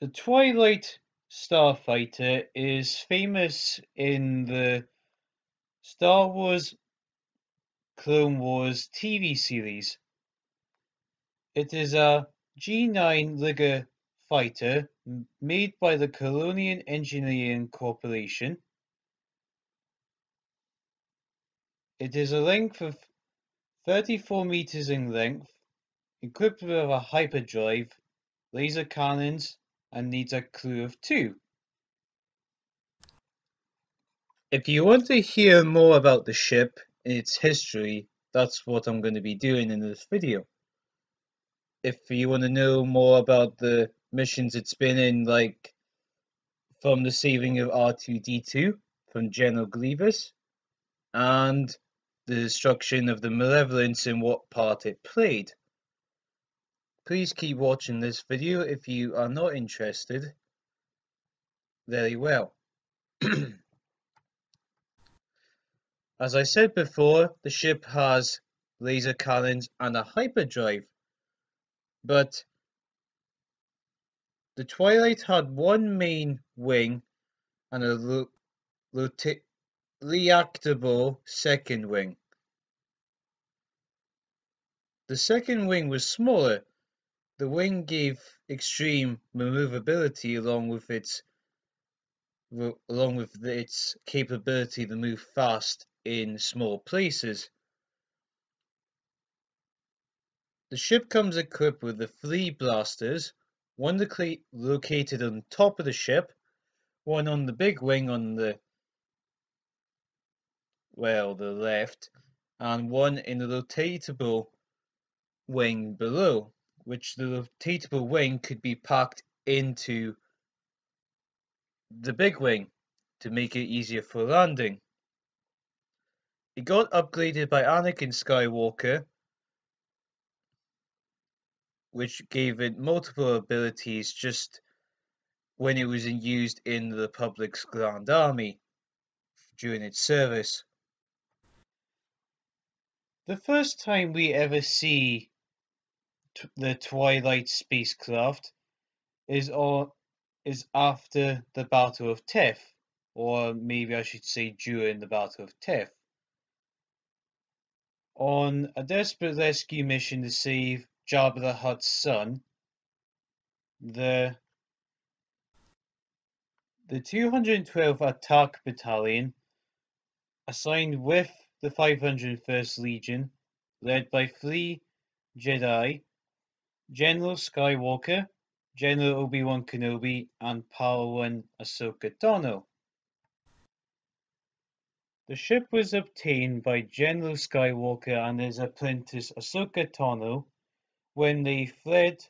The Twilight Starfighter is famous in the Star Wars Clone Wars TV series. It is a G9 Rigger fighter made by the Corellian Engineering Corporation. It is a length of 34 meters in length, equipped with a hyperdrive, laser cannons, and needs a clue of two. If you want to hear more about the ship and its history, that's what I'm going to be doing in this video. If you want to know more about the missions it's been in, like from the saving of R2-D2 from General Grievous, and the destruction of the Malevolence and what part it played. Please keep watching this video if you are not interested. Very well. As I said before, the ship has laser cannons and a hyperdrive, but the Twilight had one main wing and a reactable second wing. The second wing was smaller. The wing gave extreme maneuverability along with its along with its capability to move fast in small places. The ship comes equipped with the three blasters, one located on top of the ship, one on the big wing on the well, the left, and one in the rotatable wing below, which the rotatable wing could be packed into the big wing to make it easier for landing. It got upgraded by Anakin Skywalker, which gave it multiple abilities just when it was used in the Republic's Grand Army during its service. The first time we ever see the Twilight spacecraft is on is after the Battle of Teth, or maybe I should say during the Battle of Teth. On a desperate rescue mission to save Jabba the Hutt's son, the the 212th Attack Battalion, assigned with the 501st Legion, led by three Jedi, General Skywalker, General Obi-Wan Kenobi, and Padawan Ahsoka Tano. The ship was obtained by General Skywalker and his apprentice Ahsoka Tano when they fled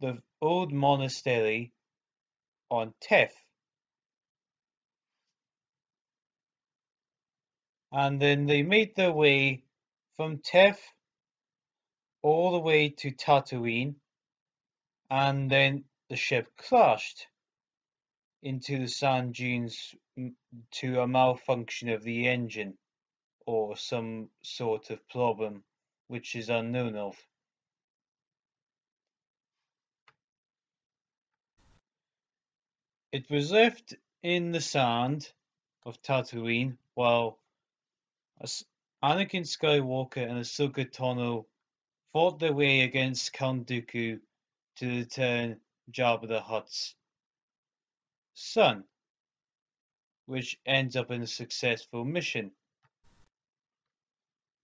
the old monastery on Teth. and then they made their way from Teth all the way to Tatooine, and then the ship crashed into the sand dunes mm, to a malfunction of the engine or some sort of problem which is unknown of. It was left in the sand of Tatooine while Anakin Skywalker and Ahsoka Tano fought their way against Count Dooku to return Jabba the Hutt's son, which ends up in a successful mission.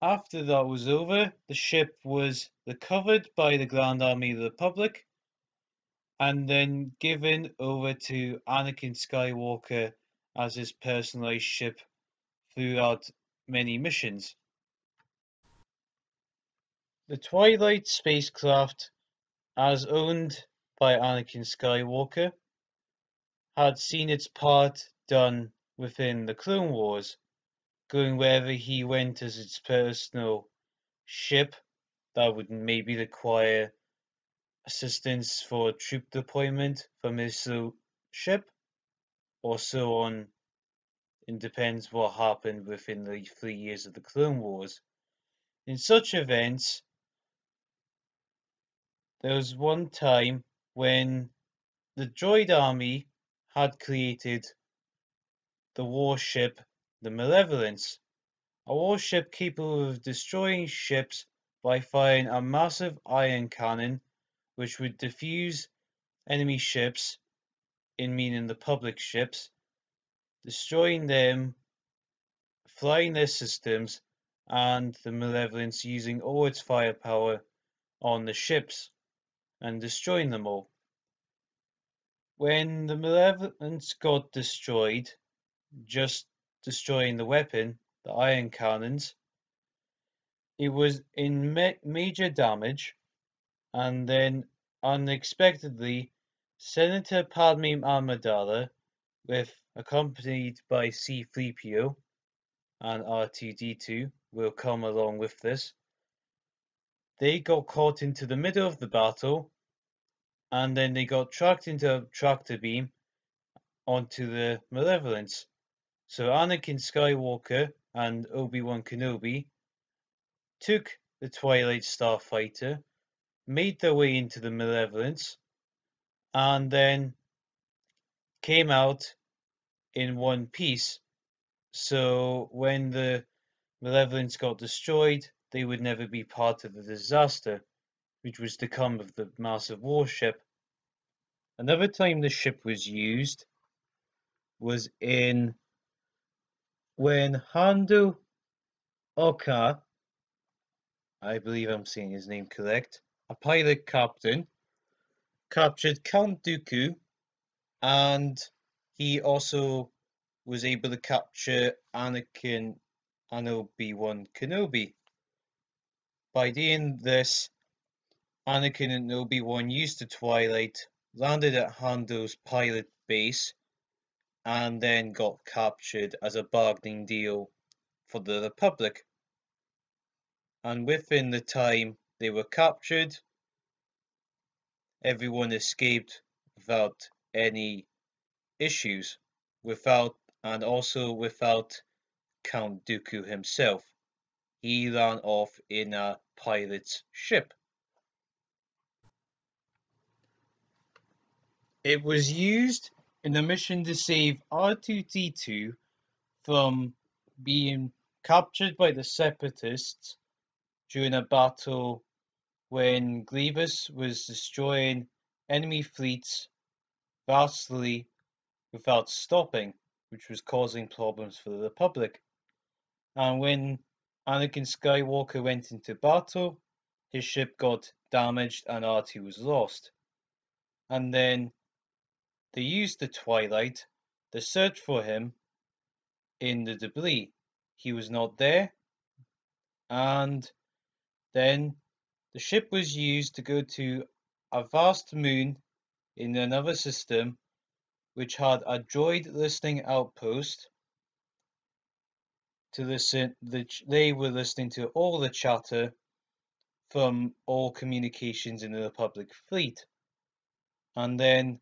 After that was over, the ship was recovered by the Grand Army of the Republic and then given over to Anakin Skywalker as his personalized ship throughout many missions. The Twilight spacecraft, as owned by Anakin Skywalker, had seen its part done within the Clone Wars, going wherever he went as its personal ship that would maybe require assistance for troop deployment from his ship, or so on it depends what happened within the three years of the Clone Wars. In such events, there was one time when the droid army had created the warship the Malevolence, a warship capable of destroying ships by firing a massive ion cannon which would defuse enemy ships, in meaning the public ships, destroying them, flying their systems, and the Malevolence using all its firepower on the ships and destroying them all. When the Malevolence got destroyed, just destroying the weapon, the ion cannons, it was in major damage, and then unexpectedly, Senator Padme Amidala, with accompanied by C-3PO and R2-D2, will come along with this. They got caught into the middle of the battle, and then they got tracked into a tractor beam onto the Malevolence. So Anakin Skywalker and Obi-Wan Kenobi took the Twilight Starfighter, made their way into the Malevolence, and then came out in one piece. So when the Malevolence got destroyed, they would never be part of the disaster, which was to come of the massive warship. Another time the ship was used was in when Hondo Oka, I believe I'm saying his name correct, a pilot captain, captured Count Dooku and he also was able to capture Anakin and Obi-Wan Kenobi. By doing this, Anakin and Obi-Wan used the Twilight, landed at Hondo's pilot base, and then got captured as a bargaining deal for the Republic. And within the time they were captured, everyone escaped without any issues, without and also without Count Dooku himself. He ran off in a pilot's ship. It was used in a mission to save R2-D2 from being captured by the Separatists during a battle when Grievous was destroying enemy fleets vastly without stopping, which was causing problems for the Republic. And when Anakin Skywalker went into battle, his ship got damaged and R2 was lost. And then they used the twilight to search for him in the debris. He was not there. And then the ship was used to go to a vast moon in another system which had a droid listening outpost to listen they were listening to all the chatter from all communications in the Republic fleet. And then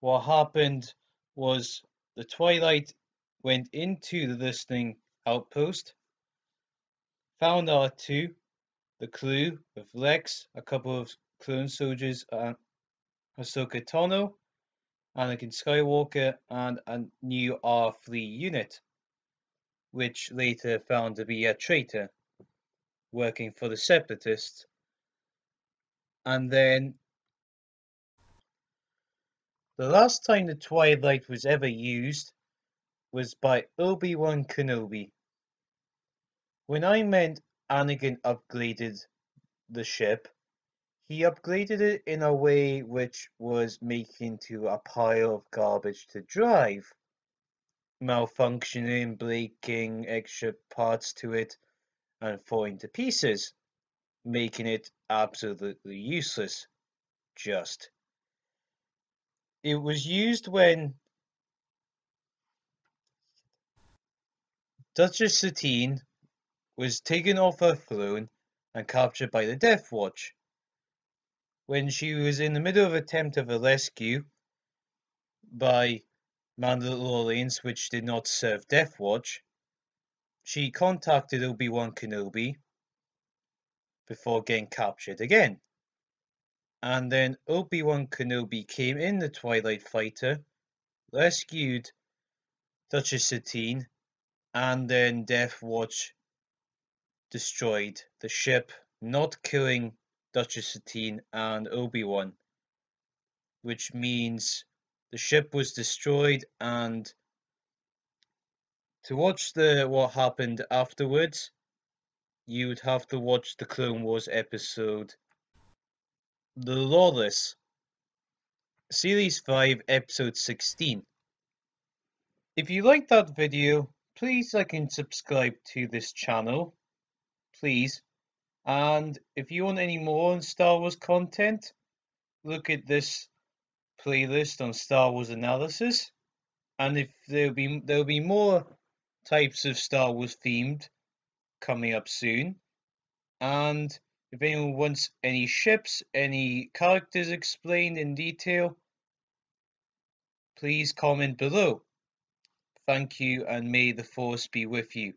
what happened was the Twilight went into the listening outpost, found R2, the crew with Rex, a couple of clone soldiers, and Ahsoka Tano, Anakin Skywalker, and a new R3 unit, which later found to be a traitor working for the Separatists. And then the last time the Twilight was ever used was by Obi-Wan Kenobi. When I meant Anakin upgraded the ship, he upgraded it in a way which was making to a pile of garbage to drive. Malfunctioning, breaking extra parts to it, and falling to pieces, making it absolutely useless. Just it was used when Duchess Satine was taken off her throne and captured by the Death Watch. When she was in the middle of attempt of a rescue by Mandalorians which did not serve Death Watch, she contacted Obi-Wan Kenobi before getting captured again. and then Obi-Wan Kenobi came in the Twilight Fighter, rescued Duchess Satine, and then Death Watch destroyed the ship, not killing Duchess Satine and Obi-Wan, which means the ship was destroyed and to watch the what happened afterwards, you would have to watch the Clone Wars episode The Lawless, Series 5, Episode 16. If you liked that video, please like and subscribe to this channel, please. And if you want any more on Star Wars content, look at this playlist on Star Wars analysis. And if there'll be there'll be more types of Star Wars themed coming up soon. And if anyone wants any ships, any characters explained in detail, please comment below. Thank you and may the force be with you.